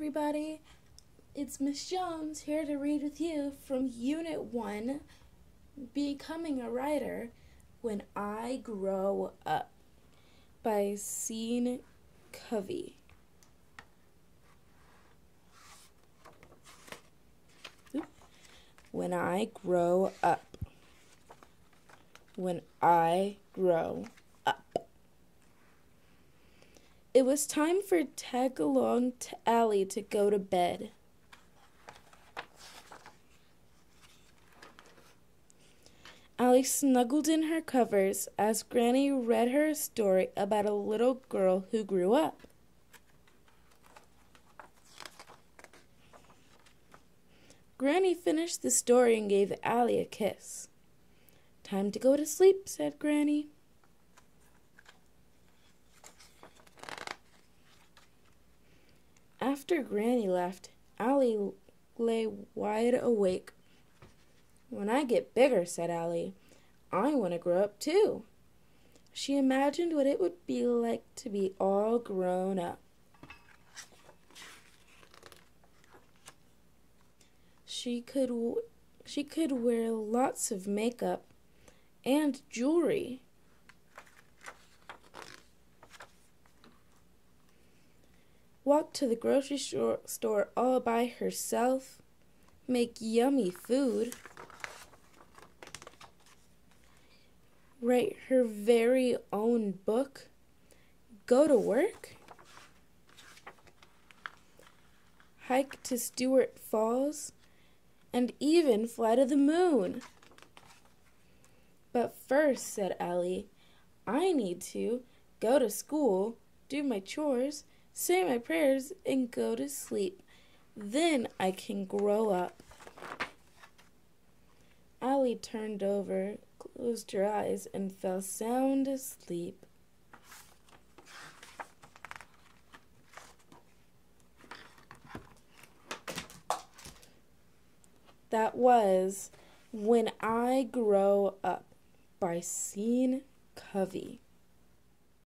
everybody. It's Miss Jones here to read with you from Unit 1 Becoming a Writer When I Grow Up by Sean Covey. When I grow up. When I grow. It was time for Tag Along to Allie to go to bed. Allie snuggled in her covers as Granny read her a story about a little girl who grew up. Granny finished the story and gave Allie a kiss. Time to go to sleep, said Granny. After Granny left, Allie lay wide awake. When I get bigger, said Allie, I want to grow up too. She imagined what it would be like to be all grown up. She could she could wear lots of makeup and jewelry. Walk to the grocery store all by herself, make yummy food, write her very own book, go to work, hike to Stewart Falls, and even fly to the moon. But first, said Allie, I need to go to school, do my chores, say my prayers, and go to sleep. Then I can grow up. Allie turned over, closed her eyes, and fell sound asleep. That was When I Grow Up by Sean Covey.